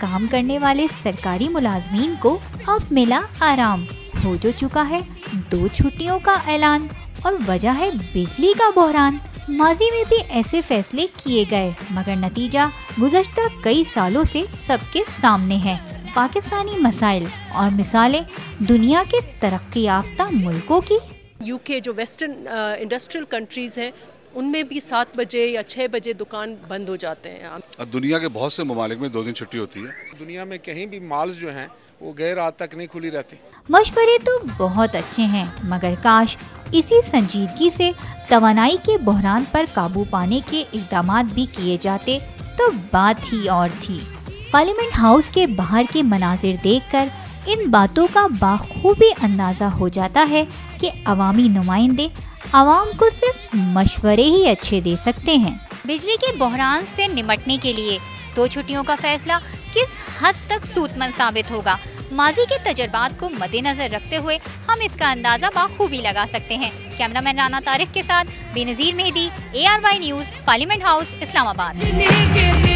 काम करने वाले सरकारी मुलाजमीन को अब मिला आराम। हो जो चुका है दो छुट्टियों का ऐलान और वजह है बिजली का बहरान। माजी में भी ऐसे फैसले किए गए, मगर नतीजा गुजश्ता कई सालों से सबके सामने है। पाकिस्तानी मसाइल और मिसालें दुनिया के तरक्की याफ्ता मुल्कों की। यूके जो वेस्टर्न इंडस्ट्रियल कंट्रीज़ हैं उनमें भी सात बजे या छः बजे दुकान बंद हो जाते हैं। दुनिया के बहुत से ममालिक में दो दिन छुट्टी होती है। दुनिया में कहीं भी मॉल्स जो हैं वो गैर रात तक नहीं खुली रहती। मशवरे तो बहुत अच्छे हैं मगर काश इसी संजीदगी से तवानाई के बहरान पर काबू पाने के इकदाम भी किए जाते तो बात ही और थी। पार्लियामेंट हाउस के बाहर के मनाजिर देखकर इन बातों का बाखूबी अंदाज़ा हो जाता है कि अवामी नुमाइंदे आवाम को सिर्फ़ मशवरे ही अच्छे दे सकते हैं। बिजली के बहरान से निमटने के लिए दो छुट्टियों का फैसला किस हद तक सूतमंद साबित होगा? माजी के तजर्बात को मद्देनजर रखते हुए हम इसका अंदाज़ा बाखूबी लगा सकते हैं। कैमरामैन राना तारिक के साथ Benazir Mehdi A news, parliament house, Islamabad.